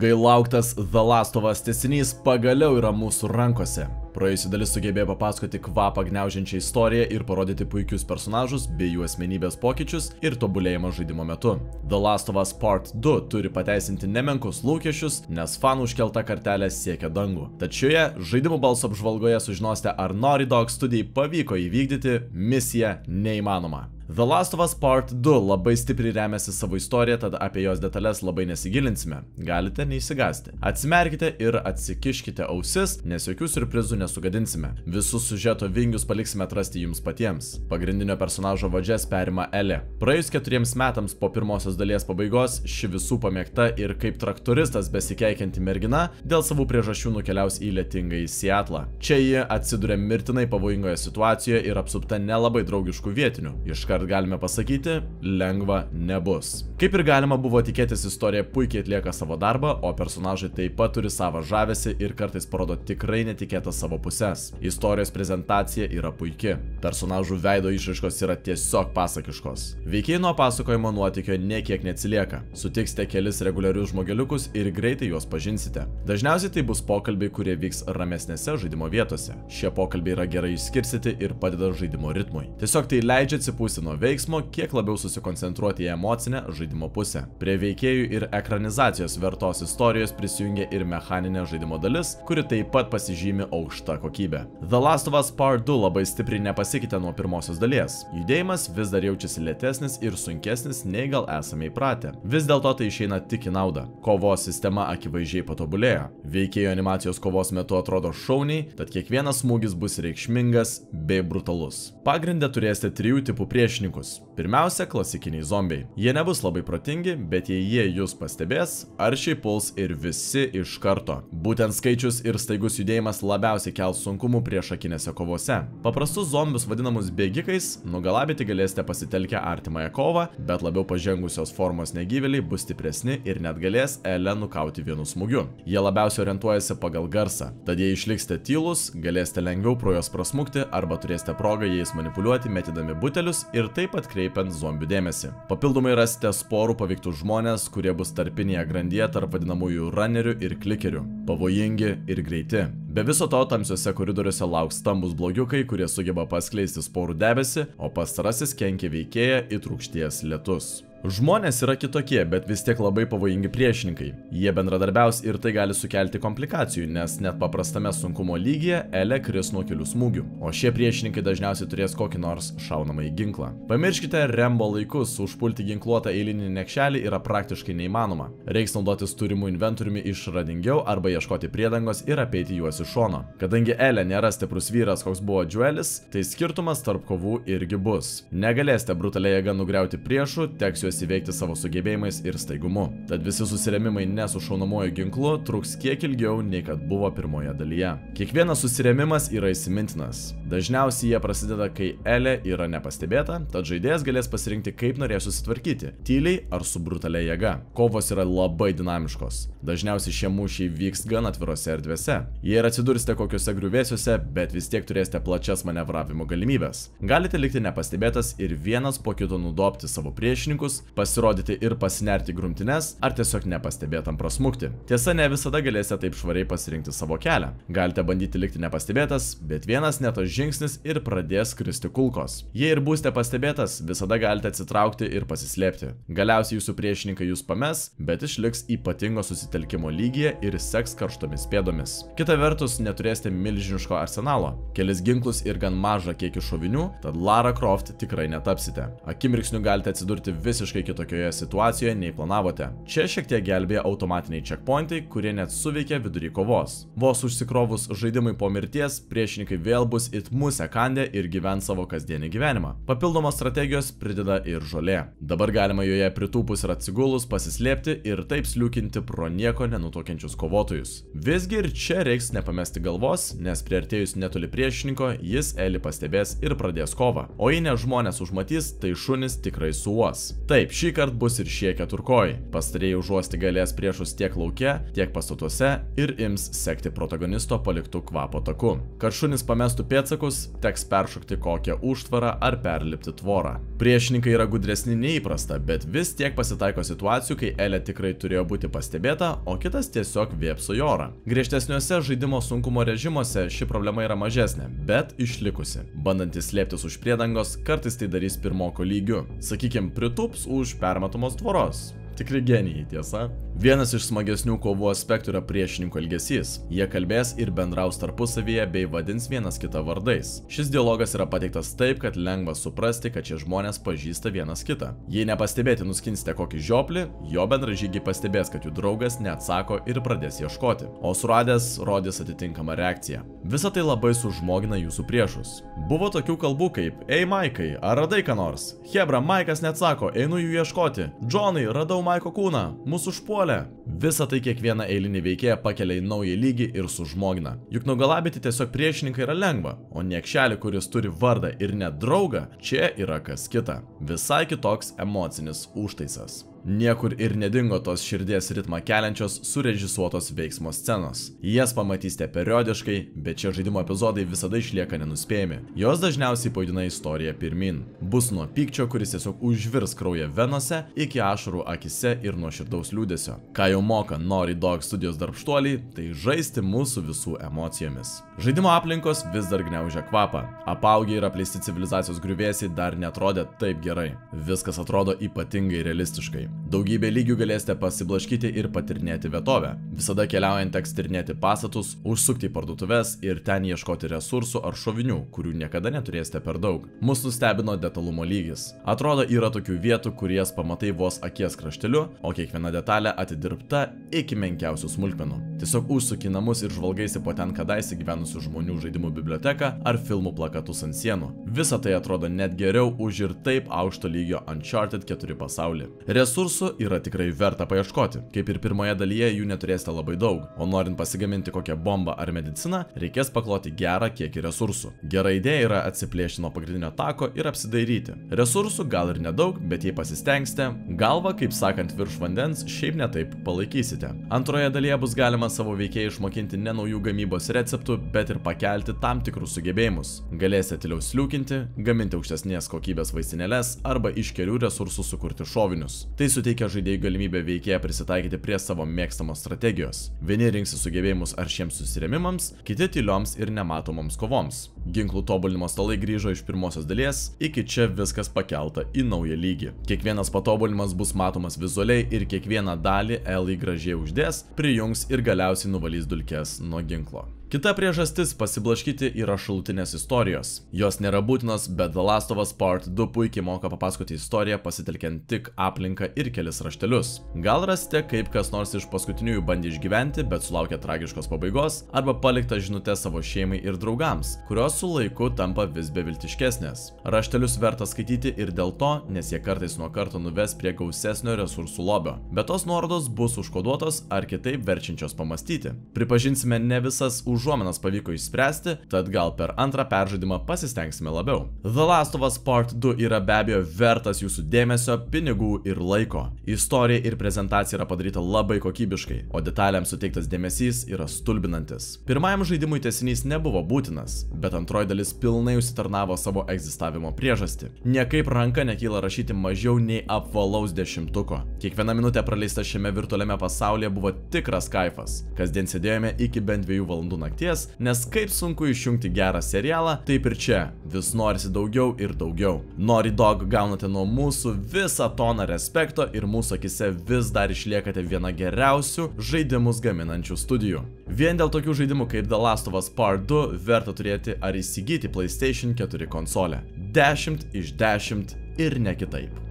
Ilgai lauktas The Last of Us tesinys pagaliau yra mūsų rankose. Praėjusi dalis sugebėjo papasakoti kvapą gniaužiančią istoriją ir parodyti puikius personažus bei jų asmenybės pokyčius ir tobulėjimą žaidimo metu. The Last of Us Part 2 turi pateisinti nemenkus lūkesčius, nes fanų užkelta kartelė siekia dangų. Tačioje žaidimų balso apžvalgoje sužinosite, ar Naughty Dog studijai pavyko įvykdyti misiją neįmanoma. The Last of Us Part 2 labai stipriai remiasi savo istoriją, tad apie jos detalės labai nesigilinsime. Galite neįsigasti. Atsimerkite ir atsikiškite ausis, nes jokių surprizų nesugadinsime. Visus sužeto vingius paliksime atrasti jums patiems. Pagrindinio personažo vadžias perima Elė. Praėjus keturiems metams po pirmosios dalies pabaigos, ši visų pamėgta ir kaip traktoristas besikeikianti mergina dėl savų priežasčių nukeliaus į lietingą į Seatlą. Čia ji atsiduria mirtinai pavojingoje situacijoje ir apsupta nelabai draugiškų vietinių. Iškart iškart galime pasakyti, lengva nebus. Kaip ir galima buvo tikėtis, istorija puikiai atlieka savo darbą, o personažai taip pat turi savo žavesi ir kartais parodo tikrai netikėtas savo pusės. Istorijos prezentacija yra puikia. Personažų veido išraiškos yra tiesiog pasakiškos. Veikiai nuo pasakojimo nuotykio niekiek neatsilieka. Sutiksite kelis reguliarius žmogeliukus ir greitai juos pažinsite. Dažniausiai tai bus pokalbiai, kurie vyks ramesnėse žaidimo vietose. Šie pokalbiai yra gerai išskirstyti ir padeda žaidimo ritmui. Tiesiog tai leidžia atsipūsti nuo veiksmo, kiek labiau susikoncentruoti į emocinę žaidimo pusę. Prie veikėjų ir ekranizacijos vertos istorijos prisijungia ir mechaninė žaidimo dalis, kuri taip pat pasižymi aukšta kokybė. The Last of Us Part 2 labai stipriai nepasikeitė nuo pirmosios dalies. Judėjimas vis dar jaučiasi lėtesnis ir sunkesnis nei gal esame įpratę. Vis dėlto tai išeina tik į naudą. Kovos sistema akivaizdžiai patobulėjo. Veikėjų animacijos kovos metu atrodo šauniai, tad kiekvienas smūgis bus reikšmingas bei brutalus. Pagrindę turėsite trijų tipų priešininkų priešininkus. Pirmiausia, klasikiniai zombiai. Jie nebus labai protingi, bet jei jie jūs pastebės, aršiai puls ir visi iš karto. Būtent skaičius ir staigus judėjimas labiausiai kels sunkumų priešakinėse kovose. Paprastus zombius vadinamus bėgikais nugalabyti galėsite pasitelkę artimąją kovą, bet labiau pažengusios formos negyvėliai bus stipresni ir net galės Elę nukauti vienu smūgiu. Jie labiausiai orientuojasi pagal garsą, tad jei išliksite tylus, galėsite lengviau pro juos prasmukti arba turėsite progą jais manipuliuoti metydami butelius ir taip atkreipiant zombių dėmesį. Papildomai rasite sporų paveiktų žmonės, kurie bus tarpinėje grandyje tarp vadinamųjų runnerių ir klikerių. Pavojingi ir greiti. Be viso to tamsiuose koridoriuose lauks stambus blogiukai, kurie sugeba paskleisti sporų debesį, o pastarasis kenkia veikėją į trūkšties lietus. Žmonės yra kitokie, bet vis tiek labai pavojingi priešininkai. Jie bendradarbiaus ir tai gali sukelti komplikacijų, nes net paprastame sunkumo lygyje Elė kris nuo kelių smūgių, o šie priešininkai dažniausiai turės kokį nors šaunamąjį ginklą. Pamirškite Rembo laikus, užpulti ginkluotą eilinį nekšelį yra praktiškai neįmanoma. Reiks naudotis turimų inventoriumi išradingiau arba ieškoti priedangos ir apeiti juos iš šono. Kadangi Elė nėra stiprus vyras, koks buvo Džuelis, tai skirtumas tarp kovų irgi bus. Negalėsite brutaliai jėga nugriauti priešų, teks juos įveikti savo sugebėjimais ir staigumu. Tad visi susiremimai nesušaunamojo ginklu truks kiek ilgiau nei kad buvo pirmoje dalyje. Kiekvienas susiremimas yra įsimintinas. Dažniausiai jie prasideda, kai Elė yra nepastebėta, tad žaidėjas galės pasirinkti, kaip norės susitvarkyti - tyliai ar su brutalia jėga. Kovos yra labai dinamiškos. Dažniausiai šie mūšiai vyks gan atvirose erdvėse. Jei ir atsidursite kokiuose griuvėsiuose, bet vis tiek turėsite plačias manevravimo galimybės. Galite likti nepastebėtas ir vienas po kito nudopti savo priešininkus, pasirodyti ir pasinerti grumtines, ar tiesiog nepastebėtam prasmukti. Tiesa, ne visada galėsite taip švariai pasirinkti savo kelią. Galite bandyti likti nepastebėtas, bet vienas neto žingsnis ir pradės kristi kulkos. Jei ir būsite pastebėtas, visada galite atsitraukti ir pasislėpti. Galiausiai jūsų priešininkai jūs pames, bet išliks ypatingo susitelkimo lygyje ir seks karštomis pėdomis. Kita vertus, neturėsite milžiniško arsenalo, kelis ginklus ir gan mažą kiekį šovinių, tad Lara Croft tikrai netapsite. Akimirksniu galite atsidurti visiškai kitokioje situacijoje nei planavote. Čia šiek tiek gelbėja automatiniai checkpointai, kurie net suveikia vidury kovos. Vos užsikrovus žaidimui po mirties, priešininkai vėl bus it musę kandę ir gyvens savo kasdienį gyvenimą. Papildomos strategijos prideda ir žolė. Dabar galima joje pritūpus ir atsigulus pasislėpti ir taip sliūkinti pro nieko nenutokiančius kovotojus. Visgi ir čia reiks nepamesti galvos, nes priartėjus netoli priešininko, jis Eli pastebės ir pradės kovą. O jei ne žmonės užmatys, tai šunis tikrai suos. Tai Taip, šį kartą bus ir šie keturkojai. Pastarėjai užuosti galės priešus tiek laukia, tiek pastatuose ir ims sekti protagonisto paliktų kvapo taku. Kad šunis pamestų pėtsakus, teks peršokti kokią užtvarą ar perlipti tvorą. Priešininkai yra gudresni neįprasta, bet vis tiek pasitaiko situacijų, kai Elė tikrai turėjo būti pastebėta, o kitas tiesiog vėpso orą. Griežtesniuose žaidimo sunkumo režimuose ši problema yra mažesnė, bet išlikusi. Bandantis slėptis už priedangos, kartais tai darys pirmoko lygiu. Sakykim, pritūps už permatomos tvoros. Tikri genijai, tiesa? Vienas iš smagesnių kovų aspektų yra priešininkų elgesys. Jie kalbės ir bendraus tarpusavyje bei vadins vienas kitą vardais. Šis dialogas yra pateiktas taip, kad lengva suprasti, kad šie žmonės pažįsta vienas kitą. Jei nepastebėti nuskinsite kokį žioplį, jo bendražygiai pastebės, kad jų draugas neatsako ir pradės ieškoti. O suradęs rodys atitinkamą reakciją. Visą tai labai sužmogina jūsų priešus. Buvo tokių kalbų kaip Ei Maikai, ar radai ką nors? Hebra, Maikas neatsako, einu jų ieškoti. Džonai, radau Maiko kūną, mūsų užpuolė. Visa tai kiekvieną eilinį veikėją pakelia į naują lygį ir sužmogina. Juk nugalabyti tiesiog priešininką yra lengva, o niekšelį, kuris turi vardą ir net draugą, čia yra kas kita. Visai kitoks emocinis užtaisas. Niekur ir nedingo tos širdies ritmą keliančios surežisuotos veiksmo scenos. Jas pamatysite periodiškai, bet šie žaidimo epizodai visada išlieka nenuspėjami. Jos dažniausiai pajudina istoriją pirmin. Bus nuo pykčio, kuris tiesiog užvirs kraują venose, iki ašarų akise ir nuo širdaus liūdėsio. Ką jau moka Nori Dog studijos darbštuoliai, tai žaisti mūsų visų emocijomis. Žaidimo aplinkos vis dar gniaužia kvapą. Apaugiai ir apleisti civilizacijos griuvėsiai dar netrodė taip gerai. Viskas atrodo ypatingai realistiškai. Daugybė lygių galėsite pasiblaškyti ir patirnėti vietovę. Visada keliaujant teks tirnėti pastatus, užsukti į parduotuves ir ten ieškoti resursų ar šovinių, kurių niekada neturėsite per daug. Mus nustebino detalumo lygis. Atrodo, yra tokių vietų, kuries pamatai vos akies krašteliu, o kiekviena detalė atidirbta iki menkiausių smulkmenų. Tiesiog užsuki namus ir žvalgaisi po ten kadaise gyvenusių žmonių žaidimų biblioteką ar filmų plakatus ant sienų. Visa tai atrodo net geriau už ir taip aukšto lygio Uncharted 4 pasaulį. Resursų resursų yra tikrai verta paieškoti. Kaip ir pirmoje dalyje jų neturėsite labai daug, o norint pasigaminti kokią bombą ar mediciną, reikės pakloti gerą kiekį resursų. Gera idėja yra atsiplėšti nuo pagrindinio tako ir apsidairyti. Resursų gal ir nedaug, bet jei pasistengsite, galvą, kaip sakant, virš vandens šiaip netaip palaikysite. Antroje dalyje bus galima savo veikėjai išmokinti ne naujų gamybos receptų, bet ir pakelti tam tikrus sugebėjimus. Galėsite tiliau sliūkinti, gaminti aukštesnės kokybės vaistinėlės arba iš kelių resursų sukurti šovinius. Tai suteikia žaidėjų galimybę veikėją prisitaikyti prie savo mėgstamos strategijos. Vieni rinksis sugebėjimus ar šiems susiremimams, kiti tylioms ir nematomoms kovoms. Ginklų tobulinimo stalai grįžo iš pirmosios dalies, iki čia viskas pakelta į naują lygį. Kiekvienas patobulinimas bus matomas vizualiai ir kiekvieną dalį Elai gražiai uždės, prijungs ir galiausiai nuvalys dulkes nuo ginklo. Kita priežastis pasiblaškyti yra šalutinės istorijos. Jos nėra būtinos, bet The Last of Us Part 2 puikiai moka papasakoti istoriją pasitelkiant tik aplinką ir kelis raštelius. Gal rasite, kaip kas nors iš paskutiniųjų bandė išgyventi, bet sulaukė tragiškos pabaigos, arba paliktą žinutę savo šeimai ir draugams, kurios su laiku tampa vis beviltiškesnės. Raštelius verta skaityti ir dėl to, nes jie kartais nuo karto nuves prie gausesnio resursų lobio. Bet tos nuorodos bus užkoduotos ar kitaip verčiančios pamastyti. Pripažinsime ne visas už užuomenas pavyko išspręsti, tad gal per antrą peržaidimą pasistengsime labiau. The Last of Us Part 2 yra be abejo vertas jūsų dėmesio, pinigų ir laiko. Istorija ir prezentacija yra padaryta labai kokybiškai, o detalėms suteiktas dėmesys yra stulbinantis. Pirmajam žaidimui tesinys nebuvo būtinas, bet antroji dalis pilnai užsitarnavo savo egzistavimo priežastį. Niekaip ranka nekyla rašyti mažiau nei apvalaus dešimtuko. Kiekviena minutė praleista šiame virtualiame pasaulyje buvo tikras kaifas. Kasdien sėdėjome iki bent dviejų valandų nakties nakties, nes kaip sunku išjungti gerą serialą, taip ir čia vis norisi daugiau ir daugiau. Nori Dog gaunate nuo mūsų visą toną respekto ir mūsų akise vis dar išliekate viena geriausių žaidimus gaminančių studijų. Vien dėl tokių žaidimų kaip The Last of Us Part 2 verta turėti ar įsigyti PlayStation 4 konsolę. 10 iš 10 ir ne kitaip.